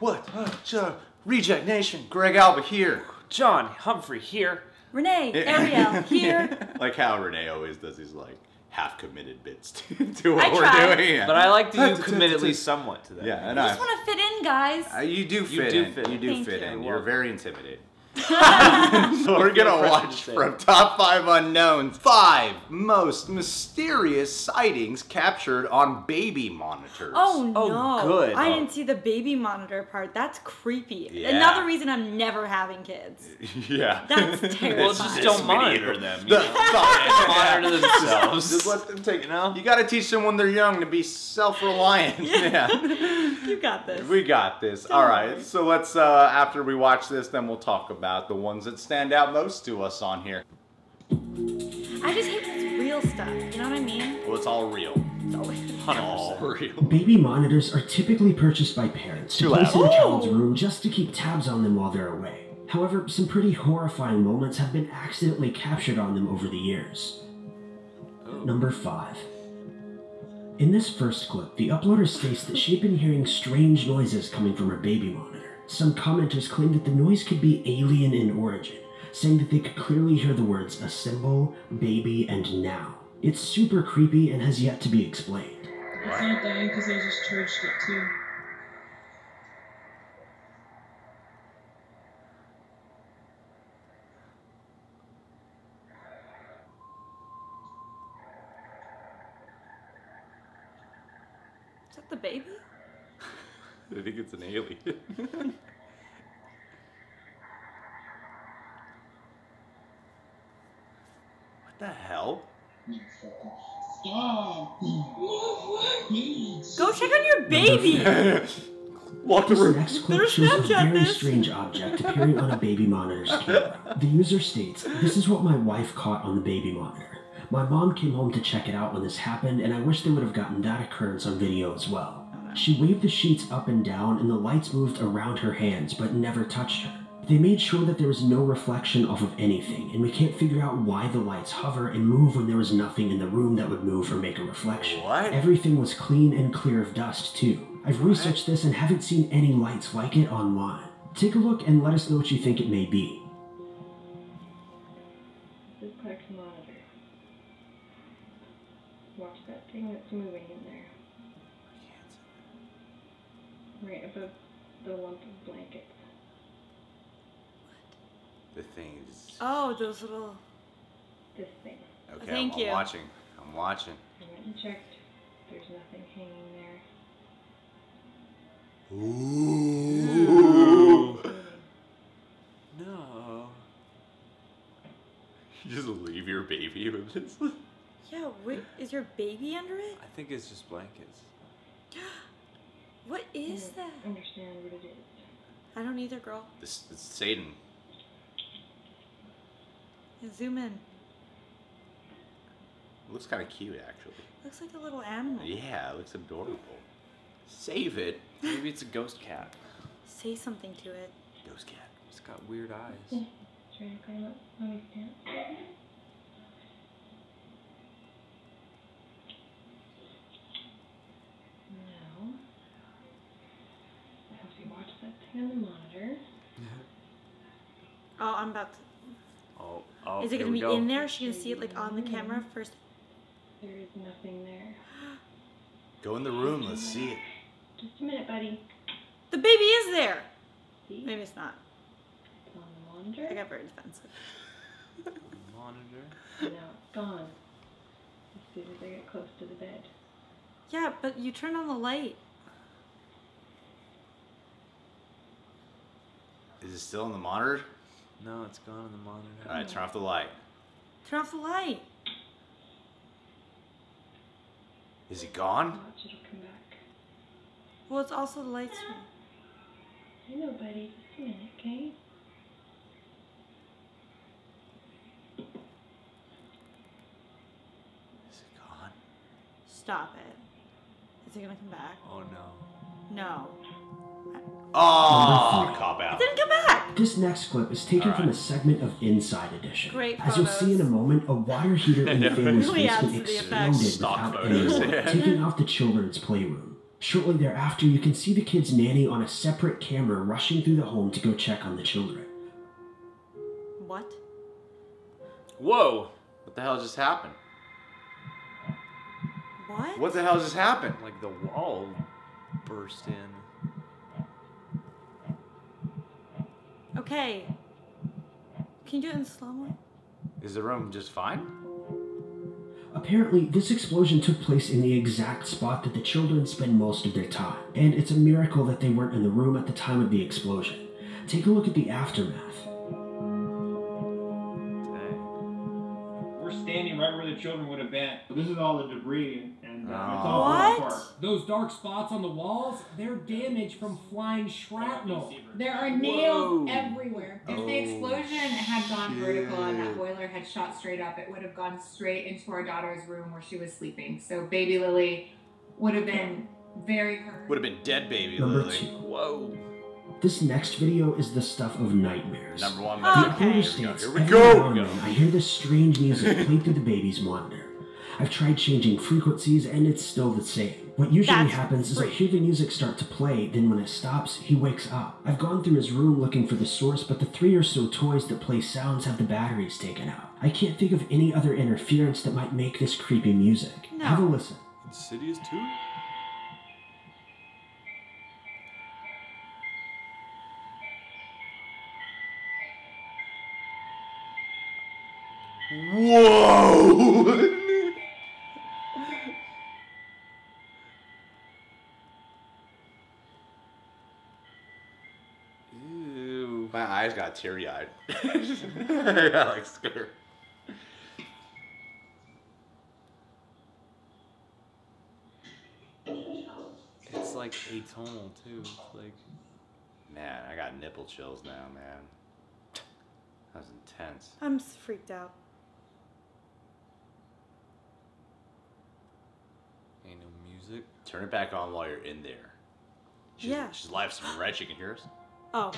What? Uh, Reject Nation, Greg Alba here. John Humphrey here. Renee, Ariel, here. like how Renee always does these like half committed bits to, to what I we're try. doing. Yeah. But I like that you commit at least somewhat to that. yeah, and I I. just want to fit in, guys. Uh, you do fit do in. fit You do Thank fit you. in. You're You're very intimidating. so we're gonna watch from top five unknowns five most mysterious sightings captured on baby monitors. Oh no! Oh, no! good. I Oh. didn't see the baby monitor part. That's creepy. Yeah. Another reason I'm never having kids. yeah. That's terrible. Well, terrifying. just don't monitor them. The- You know? monitor themselves. Just let them take. You know? You got to teach them when they're young to be self-reliant. yeah. you got this. We got this. Don't All right. worry. So let's uh after we watch this then we'll talk about the ones that stand out most to us on here. I just hate when it's real stuff. You know what I mean? Well, it's all real. All 100%. real. Baby monitors are typically purchased by parents to place in a child's room just to keep tabs on them while they're away. However, some pretty horrifying moments have been accidentally captured on them over the years. Number 5. In this first clip, the uploader states that she had been hearing strange noises coming from her baby monitor. Some commenters claimed that the noise could be alien in origin, saying that they could clearly hear the words assemble, baby, and now. It's super creepy and has yet to be explained. It's not dying because I just charged it too. Is that the baby? I think it's an alien. what the hell? Go check on your baby. Lock the This room. next clip Better shows a very this. strange object appearing on a baby monitor's camera. The user states, This is what my wife caught on the baby monitor. My mom came home to check it out when this happened, and I wish they would have gotten that occurrence on video as well. She waved the sheets up and down, and the lights moved around her hands, but never touched her. They made sure that there was no reflection off of anything, and we can't figure out why the lights hover and move when there was nothing in the room that would move or make a reflection. What? Everything was clean and clear of dust, too. I've researched this and haven't seen any lights like it online. Take a look and let us know what you think it may be. Duplex monitor. Watch that thing that's moving Right above the lump of blankets. The things. Oh, those little. This thing. Okay, Thank I'm, you. I'm watching. I'm watching. I went and checked. There's nothing hanging there. Ooh. No. You just leave your baby with this. Yeah, wait, is your baby under it? I think it's just blankets. What I is don't that? understand what it is. I don't either, girl. This it's Satan. Yeah, zoom in. looks kind of cute, actually. Looks like a little animal. Yeah, it looks adorable. Save it. Maybe it's a ghost cat. Say something to it. Ghost cat. It's got weird eyes. Trying to climb up. Let me stand. Now, as we watch that thing on the monitor, Oh, I'm about to. Oh, oh. is it gonna be go. in there? Is she gonna see it like on the camera first? there is nothing there. Go in the room. Let's see it. Just a minute, buddy. The baby is there. See? Maybe it's not. It's on the monitor. I got very defensive. Monitor. and now it's gone. As soon as I get close to the bed. Yeah, but you turn on the light. Is it still in the monitor? No, it's gone on the monitor. All right, turn off the light. Turn off the light. Is it gone? Watch, it'll come back. Well, it's also the lights. I know, buddy. Just a minute, okay? Is it gone? Stop it. Is it gonna come back? Oh no. No. Oh, Number cop It didn't come back. This next clip is taken from a segment of Inside Edition. Great As you'll see in a moment, a water heater in the family's Really adds basement to the effect. exploded Stock without photos, anyone yeah. taking off the children's playroom. Shortly thereafter, you can see the kid's nanny on a separate camera rushing through the home to go check on the children. What? Whoa! What the hell just happened? What? What the hell just happened? Like the wall burst in. Okay. Can you do it in slow mo? Is the room just fine? Apparently, this explosion took place in the exact spot that the children spend most of their time, and it's a miracle that they weren't in the room at the time of the explosion. Take a look at the aftermath. Dang. We're standing right where the children would have been. This is all the debris, and uh, it's Oh. all What? apart. Those dark spots on the walls, they're damaged from flying shrapnel. There are nails Whoa. everywhere. If Oh, the explosion had gone vertical and that boiler had shot straight up, it would have gone straight into our daughter's room where she was sleeping. So baby Lily would have been very hurt. Would have been dead baby Number Lily. two. Whoa. This next video is the stuff of nightmares. Number one. The okay. reporter Here we states, go. Here we go. now I hear this strange music played through the baby's monitor. I've tried changing frequencies and it's still the same. What usually That's happens is I hear the music start to play, then when it stops, he wakes up. I've gone through his room looking for the source, but the three or so toys that play sounds have the batteries taken out. I can't think of any other interference that might make this creepy music. No. Have a listen. Insidious too? Whoa! eyes got teary eyed. I got like scared. It's like atonal too. It's like Man, I got nipple chills now, man. That was intense. I'm freaked out. ain't no music. Turn it back on while you're in there. She's, Yeah. She's live streaming, right? She can hear us? Oh.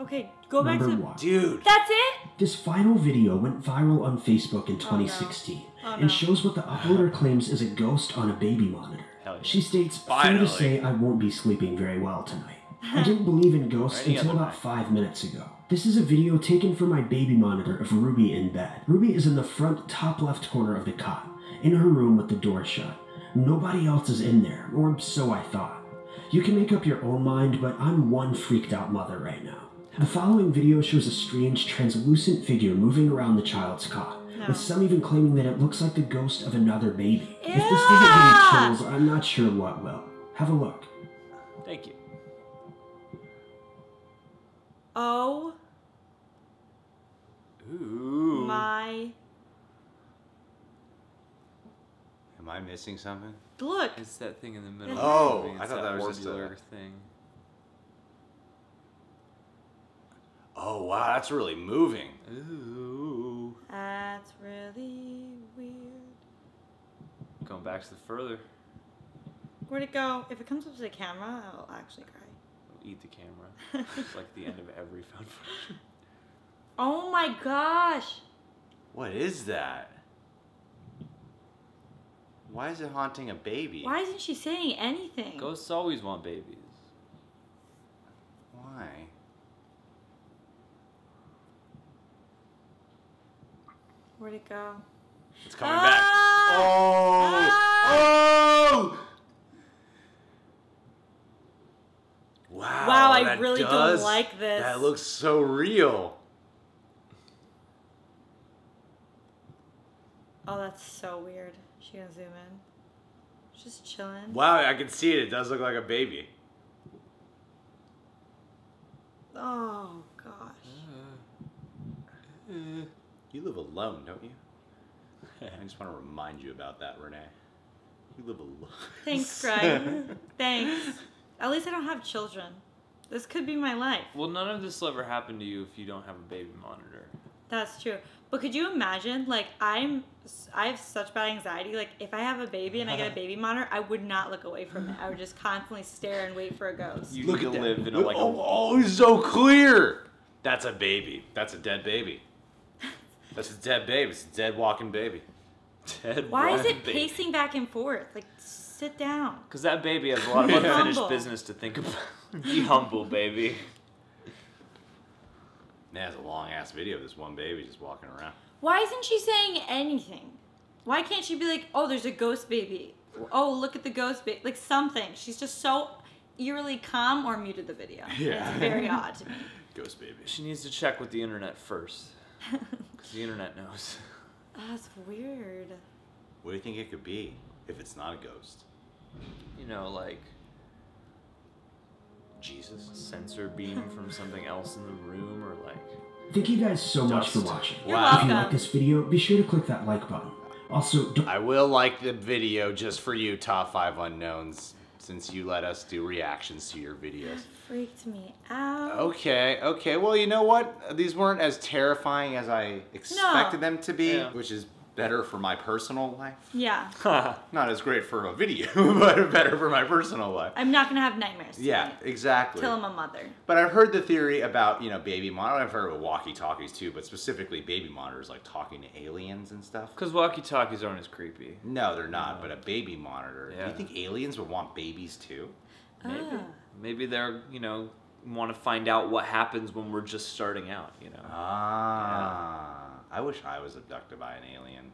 Okay, go back Number to. one. Dude. That's it? This final video went viral on Facebook in 2016 Oh, no. Oh, and shows what the uploader claims is a ghost on a baby monitor. Hell yeah. She states, fair Finally. to say I won't be sleeping very well tonight. I didn't believe in ghosts Or until other about night. five minutes ago. This is a video taken from my baby monitor of Ruby in bed. Ruby is in the front top left corner of the cot, in her room with the door shut. Nobody else is in there, or so I thought. You can make up your own mind, but I'm one freaked out mother right now. The following video shows a strange, translucent figure moving around the child's cot, No. with some even claiming that it looks like the ghost of another baby. If this doesn't give you chills, I'm not sure what will. Have a look. Thank you. Oh Ooh. my. Am I missing something? Look. It's that thing in the middle. Oh, of the movie. I thought that was just a- orbular thing. Oh, wow, that's really moving. Ooh. That's really weird. Going back to the further. Where'd it go? If it comes up to the camera, I'll actually cry. Eat the camera. it's like the end of every found footage. Oh my gosh. What is that? Why is it haunting a baby? Why isn't she saying anything? Ghosts always want babies. Why? Where'd it go? It's coming back. Ah! Oh! Ah! Oh! Wow. Wow, I that really don't like this. That looks so real. Oh, that's so weird. She gonna zoom in. She's just chilling. Wow, I can see it. It does look like a baby. Oh gosh. You live alone, don't you? I just want to remind you about that, Renee. You live alone. Thanks, Greg. Thanks. At least I don't have children. This could be my life. Well, none of this will ever happen to you if you don't have a baby monitor. That's true. But could you imagine? Like I'm, I have such bad anxiety. Like if I have a baby and I get a baby monitor, I would not look away from it. I would just constantly stare and wait for a ghost. You Look need at to that. live in a like oh, a oh, it's so clear. That's a baby. That's a dead baby. That's a dead baby. It's a dead walking baby. dead walking. Why is it baby. pacing back and forth? Like, sit down. Because that baby has a lot of unfinished business to think about. Be humble, baby. Yeah, it's a long ass video of this one baby just walking around. Why isn't she saying anything? Why can't she be like, oh, there's a ghost baby. Oh, look at the ghost baby. Like something. She's just so eerily calm or muted the video. Yeah. It's very odd to me. Ghost baby. She needs to check with the internet first. Because the internet knows. Ah, that's weird. What do you think it could be if it's not a ghost? You know, like Jesus. sensor beam from something else in the room, or like. Thank you guys so much for watching. You're Wow. If you like this video, be sure to click that like button. Also, don't I will like the video just for you, top five unknowns, since you let us do reactions to your videos. Freaked me out. Okay, okay. Well, you know what? These weren't as terrifying as I expected them to be, Yeah. which is better for my personal life. Yeah. Not as great for a video, but better for my personal life. I'm not gonna have nightmares. Yeah, tonight exactly. Till I'm a mother. But I've heard the theory about, you know, baby monitor. I've heard of walkie-talkies too, but specifically baby monitors like talking to aliens and stuff. Because walkie talkies aren't as creepy. No, they're not, but a baby monitor. Yeah. Do you think aliens would want babies too? Maybe. Maybe they're, you know, want to find out what happens when we're just starting out, you know? Ah. I wish I was abducted by an alien.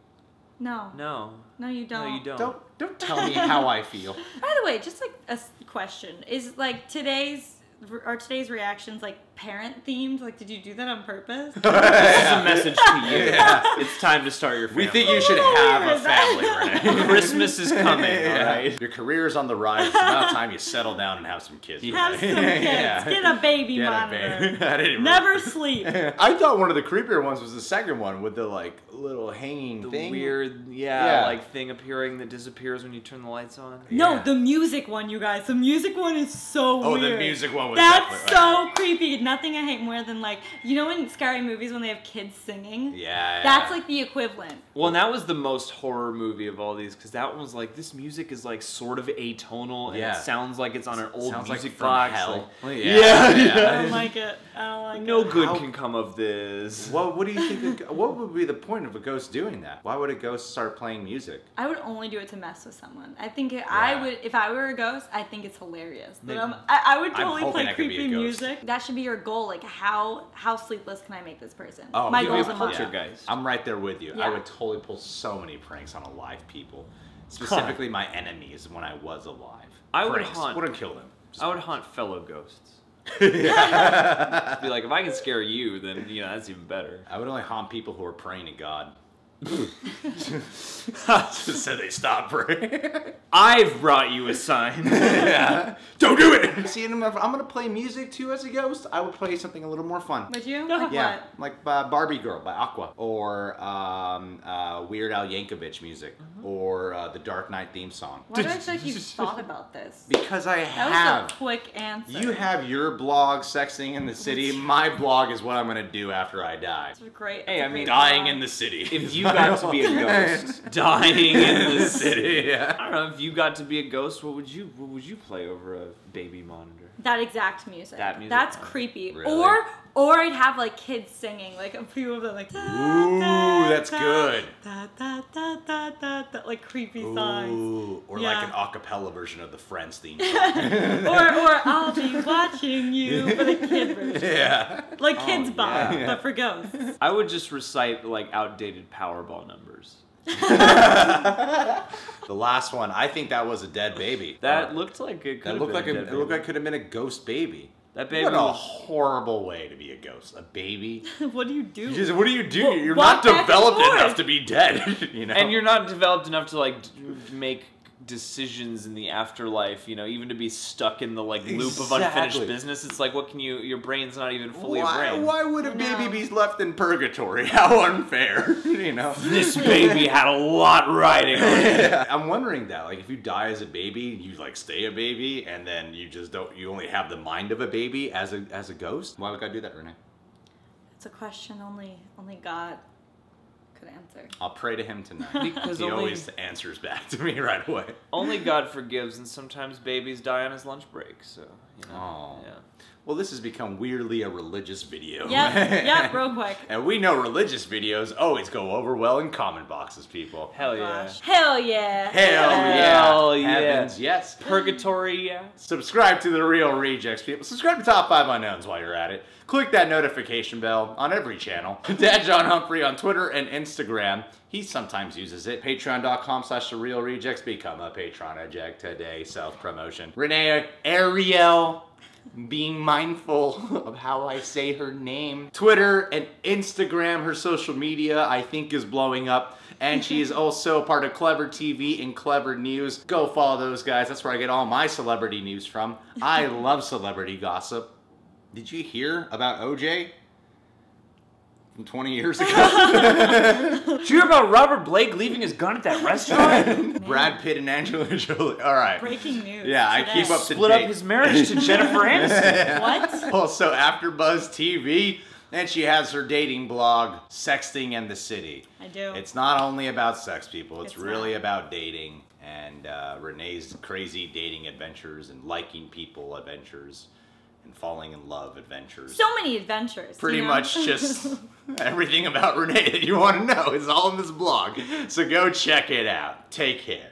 No. No. No, you don't. No, you don't. Don't don't tell me how I feel. By the way, just like a question: Is like today's are today's reactions like parent themed? Like, did you do that on purpose? This is a message to you. Yeah. It's time to start your family. We think you should oh, have a family, Renee. Christmas is coming, Yeah. alright? Your career is on the rise. It's about time you settle down and have some kids. Have some kids. Yeah. Get a baby Get a baby. I didn't Never sleep. I thought one of the creepier ones was the second one with the like little hanging The thing. weird, yeah, Yeah. like thing appearing that disappears when you turn the lights on. No, the music one, you guys. The music one is so Oh, weird. the music one was That's definitely- so creepy. Nothing I hate more than like you know in scary movies when they have kids singing. Yeah. That's like the equivalent. Well, and that was the most horror movie of all these because that one was like this music is like sort of atonal and Yeah. it sounds like it's on an old Sounds like music from box. hell. like- Yeah, yeah, yeah. I don't like it. I don't like No it. good How- can come of this. What What do you think? a- What would be the point of a ghost doing that? Why would a ghost start playing music? I would only do it to mess with someone. I think it, I would if I were a ghost. I think it's hilarious. That Maybe- I'm, um, I, I would I'm totally play I could be a creepy music. That should be your goal. Like how how sleepless can I make this person? Oh, My you goals mean in life. poltergeist. I'm right there with you. I would totally pull so many pranks on alive people, specifically my enemies when I was alive. I would Pranks. haunt- Wouldn't kill them. Just I would haunt fellow ghosts. yeah. Be like, if I can scare you, then you know that's even better. I would only haunt people who are praying to God. Just said they stop praying. I've brought you a sign. yeah. Don't do it. See, I'm gonna play music too as a ghost, I would play something a little more fun. Would you? Like Yeah, what? like uh, Barbie Girl by Aqua, or um, uh, Weird Al Yankovic music, or uh, the Dark Knight theme song. Why do I feel like you've thought about this? Because I That have. was a quick answer. You have your blog, Sexting in the City. My blog is what I'm gonna do after I die. It's a great. Hey, it's a I mean, Dying song. in the city. if you got to be a ghost, dying in the city. yeah. I don't know. If you got to be a ghost, what would you what would you play over a baby monitor? That exact music. That music? That's oh, creepy. Really? Or or I'd have like kids singing, like a few of them like. Ooh, that's good. Da, da, da, da, da, da, like creepy songs. Ooh, or Yeah. like an a cappella version of the Friends theme song. or or I'll be watching you, but a kid version. yeah. Like kids Bob, yeah. but for ghosts. I would just recite like outdated Powerball numbers. The last one, I think that was a dead baby. That Uh, looked like it could that have looked been like a a, dead it looked baby. like could have been a ghost baby. That baby What a was horrible way to be a ghost. A baby. what do you do? You just- what do you do? Well, you're not developed enough to be dead. you know. and you're not developed enough to like make decisions in the afterlife you know even to be stuck in the like loop of unfinished business it's like what can you your brain's not even fully a why, brain why would a baby know. be left in purgatory? How unfair. you know. this baby had a lot riding on it I'm wondering that, like, if you die as a baby, you like stay a baby, and then you just don't, you only have the mind of a baby as a as a ghost. Why would I do that, Renee? It's a question only only God could answer. I'll pray to him tonight. Because he only- always answers back to me right away. only god forgives and sometimes babies die on his lunch break so you know Aw. yeah Well, this has become weirdly a religious video. Yep, yep, real quick. And we know religious videos always go over well in comment boxes, people. hell oh yeah Gosh. Hell yeah. Hell yeah. Hell yeah. Heaven yes. Purgatory, yeah. Subscribe to the Reel Rejects, people. Subscribe to Top 5 Unknowns while you're at it. Click that notification bell on every channel. Dat John Humphrey on Twitter and Instagram. He sometimes uses it. Patreon.com slash The Reel Rejects. Become a patron eject today. Self-promotion. Renee Ariel being mindful of how I say her name. Twitter and Instagram, her social media, I think is blowing up. And she is also part of Clevver TV and Clevver News. Go follow those guys. That's where I get all my celebrity news from. I love celebrity gossip. Did you hear about OJ? From 20 years ago? Did you hear about Robert Blake leaving his gun at that restaurant? Brad Pitt and Angelina Jolie. All right. Breaking news. Yeah, I today. keep up to Split date. up his marriage to Jennifer Aniston. What? Also, AfterBuzz TV, and she has her dating blog, Sexting and the City. I do. It's not only about sex, people. It's, It's really not. about dating and uh, Renee's crazy dating adventures and liking people adventures and falling in love adventures. so many adventures. Pretty you know? much just everything about Renee that you want to know is all in this blog. So go check it out. Take care.